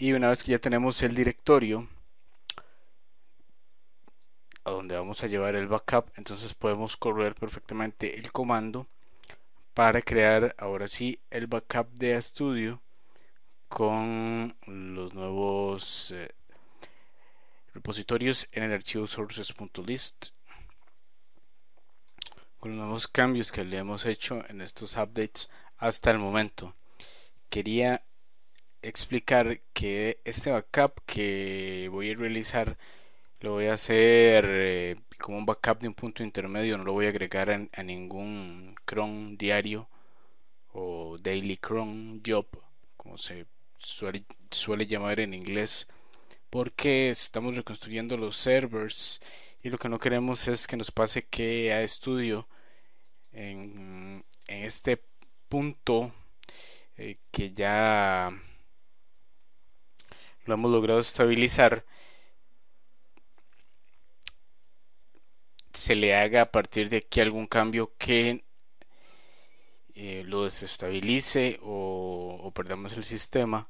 y una vez que ya tenemos el directorio a donde vamos a llevar el backup entonces podemos correr perfectamente el comando para crear ahora sí el backup de Studio con los nuevos eh, repositorios en el archivo sources.list con los nuevos cambios que le hemos hecho en estos updates hasta el momento quería explicar que este backup que voy a realizar lo voy a hacer eh, como un backup de un punto intermedio no lo voy a agregar a, ningún cron diario o daily cron job como se suele, llamar en inglés porque estamos reconstruyendo los servers y lo que no queremos es que nos pase que a estudio en, en este punto eh, que ya lo hemos logrado estabilizar se le haga a partir de aquí algún cambio que eh, lo desestabilice o, perdamos el sistema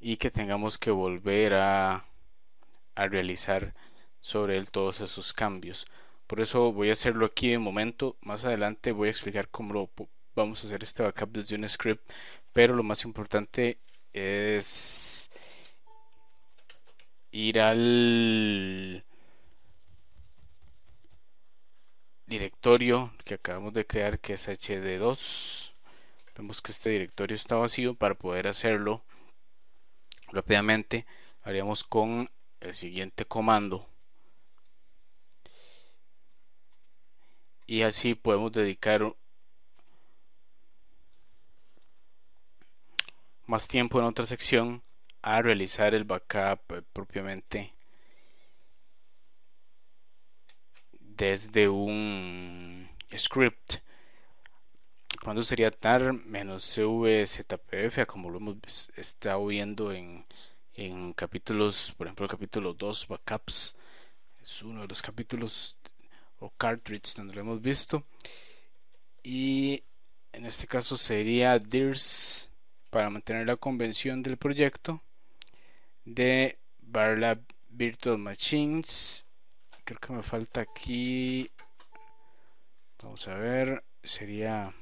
y que tengamos que volver a, a realizar sobre él todos esos cambios. Por eso voy a hacerlo aquí de momento. Más adelante voy a explicar cómo lo vamos a hacer este backup desde un script pero lo más importante es ir al directorio que acabamos de crear que es hd2 vemos que este directorio está vacío. Para poder hacerlo rápidamente haríamos con el siguiente comando. Y así podemos dedicar más tiempo en otra sección a realizar el backup eh, propiamente desde un script. Cuando sería tar menos cvzpf como lo hemos estado viendo en, en capítulos por ejemplo el capítulo 2 backups es uno de los capítulos o cartridge donde lo hemos visto. Y en este caso sería dirs para mantener la convención del proyecto de Barlab Virtual Machines. Creo que me falta aquí. Vamos a ver. Sería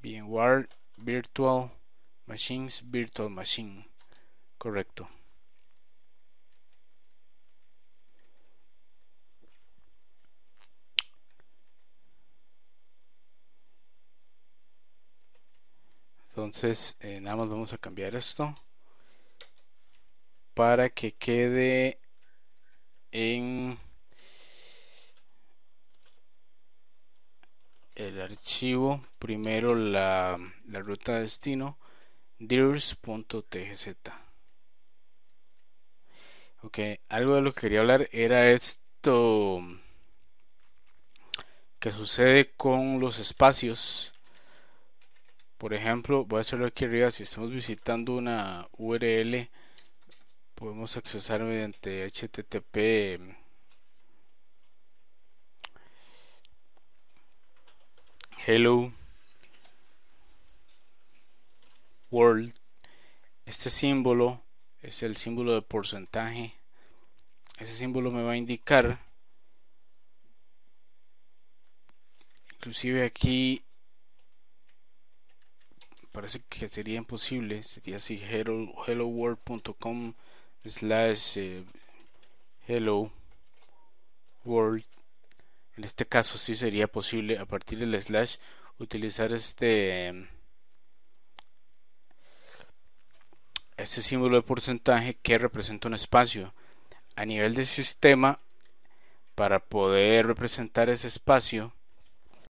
VMware Virtual Machines Virtual Machine. Correcto. Entonces eh, nada más vamos a cambiar esto para que quede en el archivo. Primero la, la ruta de destino dirs.tgz ok algo de lo que quería hablar era esto que sucede con los espacios por ejemplo voy a hacerlo aquí arriba si estamos visitando una url podemos accesar mediante http hello world. Este símbolo es el símbolo de porcentaje. Ese símbolo me va a indicar inclusive aquí parece que sería imposible sería así hello, helloworld.com slash eh, hello world. En este caso sí sería posible a partir del slash utilizar este este símbolo de porcentaje que representa un espacio. A nivel de sistema para poder representar ese espacio